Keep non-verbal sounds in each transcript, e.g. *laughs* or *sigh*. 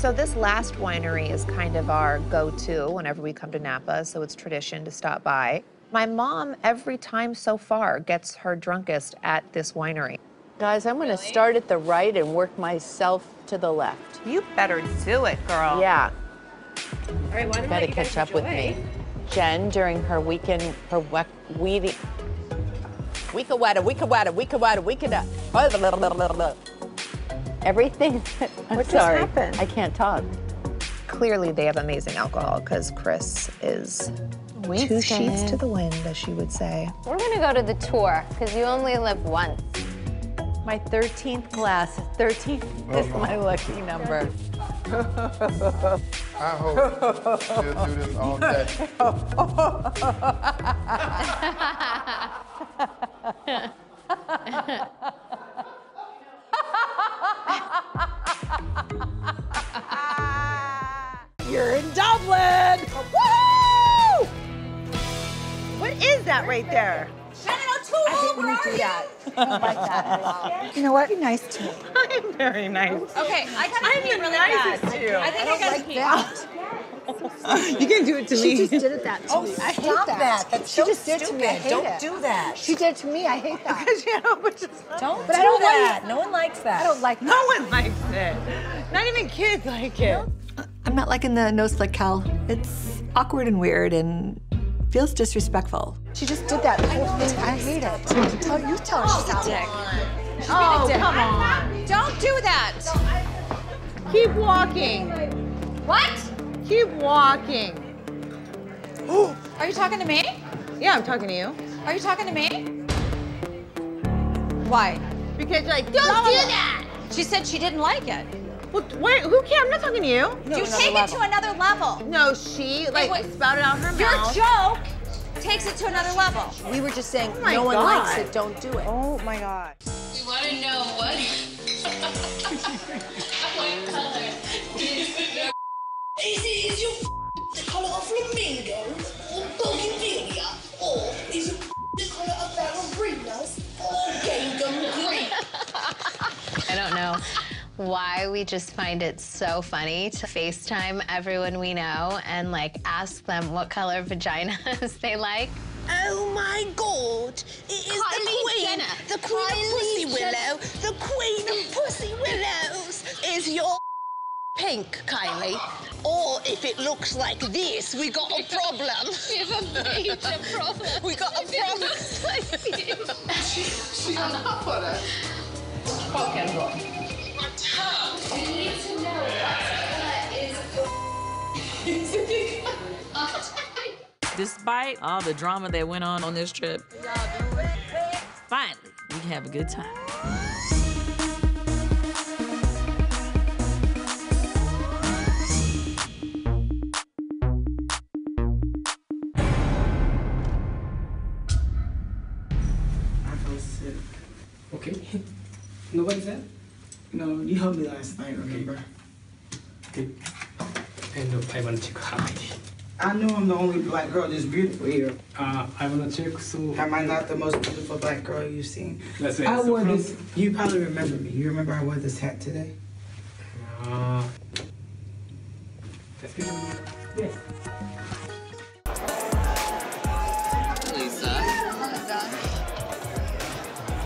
So this last winery is kind of our go-to whenever we come to Napa, so it's tradition to stop by. My mom, every time so far, gets her drunkest at this winery. Guys, I'm gonna start at the right and work myself to the left. You better do it, girl. Yeah, All right, why gotta catch up with me. Jen, during her weekend, her wek- weedy, week of water, week Everything. *laughs* I'm What just sorry. happened? I can't talk. Clearly, they have amazing alcohol because Kris is two sheets to the wind, as she would say. We're gonna go to the tour because you only live once. My 13th glass. 13 is my lucky number. *laughs* I hope she'll do this all day. *laughs* that right there? I hate when you do that. I don't like that. You know what? Be nice to me. I'm very nice. Okay, I gotta I'm pee the really nicest bad. to you. I think I, gotta pee. *laughs* You can do it to She me. She just did it that to oh, me. I hate Stop that. that. That's she so just did it to me. I stupid. hate Don't it. do that. She did it to me. I hate that. Because you know, but just Don't But do I don't want that. No one likes that. I don't like That. no that. one likes it. Not even kids like it. I'm not liking the no split Cal. It's awkward and weird and feels disrespectful. She just did that the whole thing. I hate it. Tell, oh, you tell her she's out. Oh, come on. Don't do that. Keep walking. What? Keep walking. Are you talking to me? Yeah, I'm talking to you. Are you talking to me? Why? Because you're like, Don't do that. She said she didn't like it. Well, wait, who cares? I'm not talking to you. you take it to another level. No, she like wait. spouted out her Your mouth. Your joke takes it to another level. We were just saying oh my no one likes it. Don't do it. Oh my god. We want to know what, *laughs* what color is the Is it is your the colour of flamingo or bougainvillea, or is it the colour of ballerinas or gingham green? *laughs* I don't know why we just find it so funny to FaceTime everyone we know and like ask them what color vaginas *laughs* they like. Oh my God! It is Kylie the queen, Jenner. the queen Kylie of Pussy Jenner. Willow, the queen of Pussy Willows. Is your *laughs* pink, Kylie? Or if it looks like this, we got a problem. *laughs* We have a major problem. We got a problem. She enough We need to know what is Despite all the drama that went on on this trip, finally, we can have a good time. Okay. *laughs* Nobody said? No, you helped me last night, remember? And I want to check how ID. I know I'm the only black girl that's beautiful here. Uh, I want to check so. Am I not the most beautiful black girl you've seen? Let's say I it's wore this. You probably remember me. You remember I wore this hat today? Uh, let's get Yes.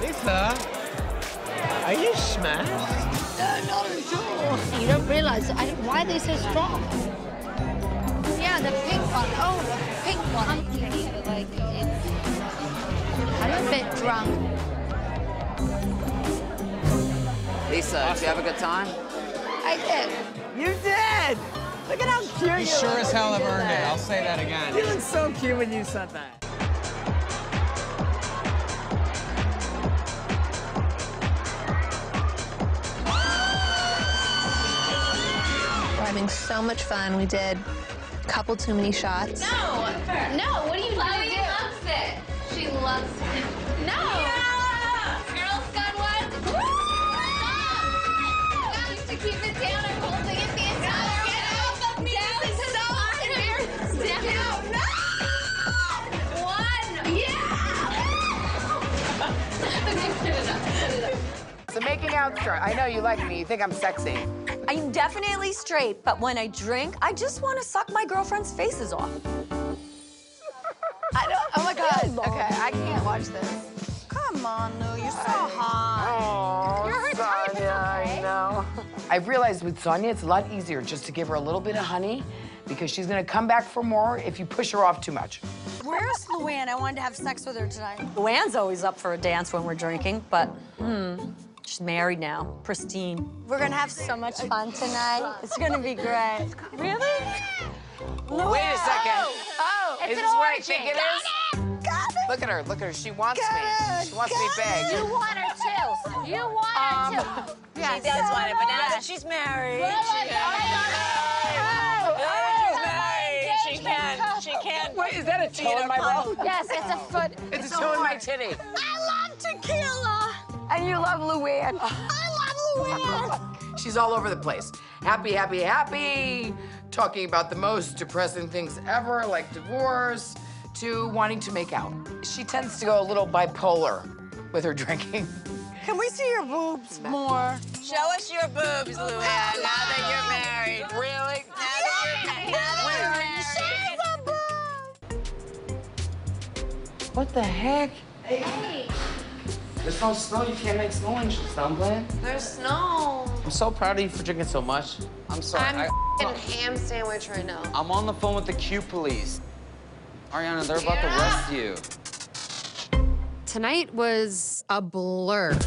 Lisa, are you smashed? No, not at all. You don't realize I, why are they so strong? Yeah, the pink one. Oh, the pink one. I'm like. I'm a bit drunk. Lisa, did you have a good time? I did. You did. Look at how cute You you sure as hell when have you did earned it. I'll say that again. You look so cute when you said that. Having so much fun. We did a couple too many shots. No, no. What are you Khloé doing? loves it. She loves it. No. Girls Gone Wild. Stop. Guys, to keep it down, I'm holding it the entire Get off of me. Down. This is so embarrassing. Down. No. One. Yeah. *laughs* *laughs* okay, put it up. Put it up. It's a making out start. I know you like me. You think I'm sexy. I'm definitely straight, but when I drink, I just want to suck my girlfriend's faces off. I don't. Oh my God. Okay, I can't watch this. Come on, Lou, you're so hot. Oh, You're her type, it's Sonja, I know. I've realized with Sonja, it's a lot easier just to give her a little bit of honey because she's gonna come back for more if you push her off too much. Where's Luann? I wanted to have sex with her tonight. Luann's always up for a dance when we're drinking, but hmm, she's married now, pristine. We're gonna have so much fun tonight. It's gonna be great. Really? Wait a second. Oh, is this what I think it is? Look at her, look at her. She wants me. She wants me big. You want her too. You um, want her too. She does want it, but now that she's married, she, she can't. Oh, oh, she can't. Wait, is that a toe in my bra? Yes, it's a foot. It's a toe in my titty. I love tequila. And you love Luann. I love Luann. She's all over the place. Happy, happy, happy. Talking about the most depressing things ever, like divorce, to wanting to make out. She tends to go a little bipolar with her *laughs* drinking. Can we see your boobs more? Show us your boobs, oh, Luann, now that you're married. Really? Now that you're, now that you're married. What the heck? Hey, There's no snow. You can't make snow angels, Dumpling. There's snow. I'm so proud of you for drinking so much. I'm sorry. I'm I, f***ing ham sandwich right now. I'm on the phone with the Q police. Ariana, they're about to arrest you. Tonight was a blur.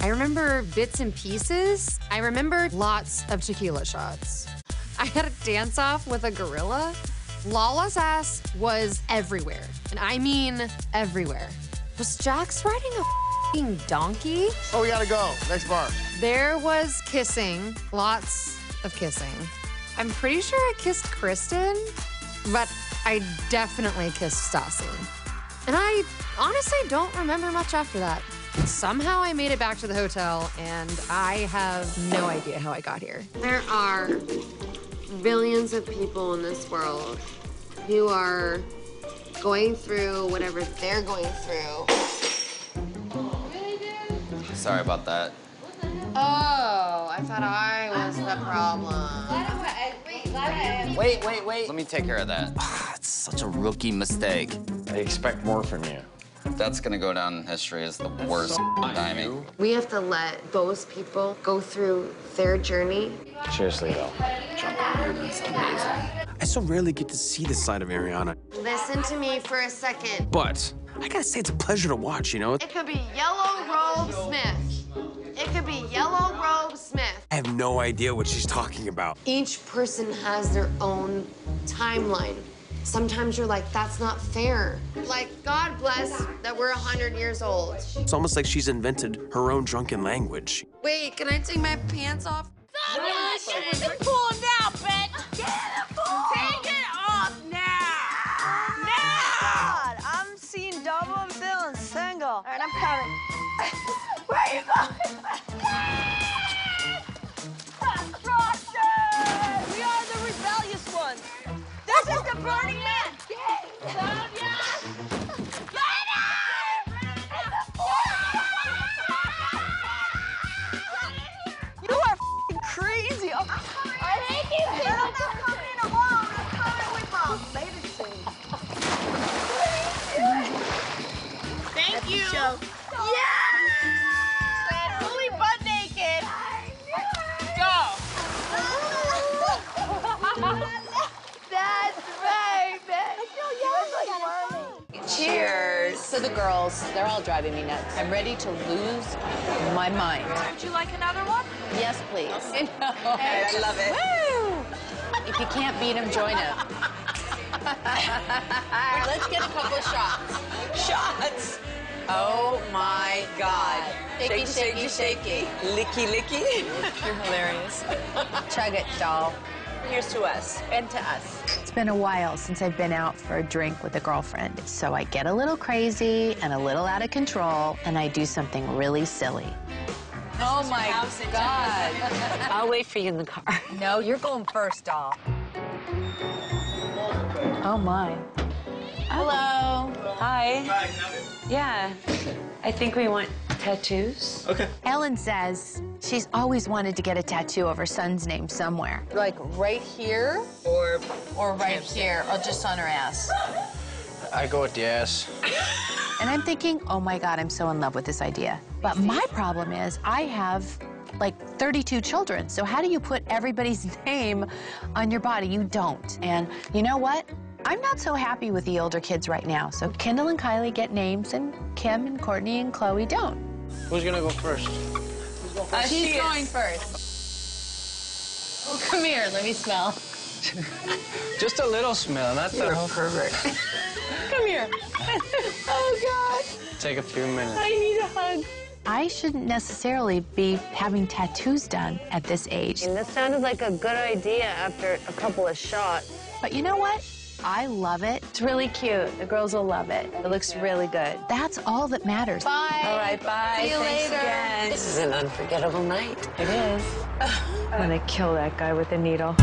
I remember bits and pieces. I remember lots of tequila shots. *laughs* I had a dance off with a gorilla. Lala's ass was everywhere. And I mean everywhere. Was Jax riding a fing donkey? Oh, we gotta go. Next bar. There was kissing, lots of kissing. I'm pretty sure I kissed Kristen, but I definitely kissed Stassi. And I honestly don't remember much after that. Somehow I made it back to the hotel, and I have no idea how I got here. There are billions of people in this world who are going through whatever they're going through. Sorry about that. Oh, I thought I was the problem. Wait, wait, wait. Let me take care of that. Ah, it's such a rookie mistake. I expect more from you. That's gonna go down in history as the worst timing. We have to let those people go through their journey. Seriously, though. It's amazing. I so rarely get to see this side of Ariana, Listen to me for a second. but I gotta say it's a pleasure to watch, you know? It could be Yellow Robe Smith. It could be Yellow Robe Smith. I have no idea what she's talking about. Each person has their own timeline. Sometimes you're like, that's not fair. Like, God bless that we're 100 years old. It's almost like she's invented her own drunken language. Wait, can I take my pants off? Get the Thank you. Yeah! Fully butt naked. Go. *laughs* That's right, man. I feel young Cheers to the girls. They're all driving me nuts. I'm ready to lose my mind. Would you like another one? Yes, please. *laughs* I love it. Woo! If you can't beat him, join him. *laughs* Let's get a couple shots. Shots. Oh my God. Shaky, shaky, shaky. Licky, licky. You're hilarious. Chug it, doll. Here's to us. And to us. It's been a while since I've been out for a drink with a girlfriend, so I get a little crazy and a little out of control, and I do something really silly. Oh my God. I'll wait for you in the car. No, you're going first, doll. Oh my. Hello. Hi. Yeah. I think we want tattoos? Okay. Ellen says she's always wanted to get a tattoo of her son's name somewhere. Like right here? Or or right here, or just on her ass? I go with the ass. *laughs* And I'm thinking, oh my God, I'm so in love with this idea. But my problem is I have like 32 children. So how do you put everybody's *laughs* name on your body? You don't. And you know what? I'm not so happy with the older kids right now. So Kendall and Kylie get names and Kim and Kourtney and Khloé don't. Who's gonna go first? Uh, She's she going first. Oh, come here, let me smell. Just a little smell, not the whole. pervert. come here. oh God. Take a few minutes. I need a hug. I shouldn't necessarily be having tattoos done at this age. And this sounded like a good idea after a couple of shots. But you know what? I love it. It's really cute. The girls will love it. It looks really good. That's all that matters. Bye. All right, bye. See you Thanks later. again. This is an unforgettable night. It is. *laughs* I'm gonna kill that guy with a needle.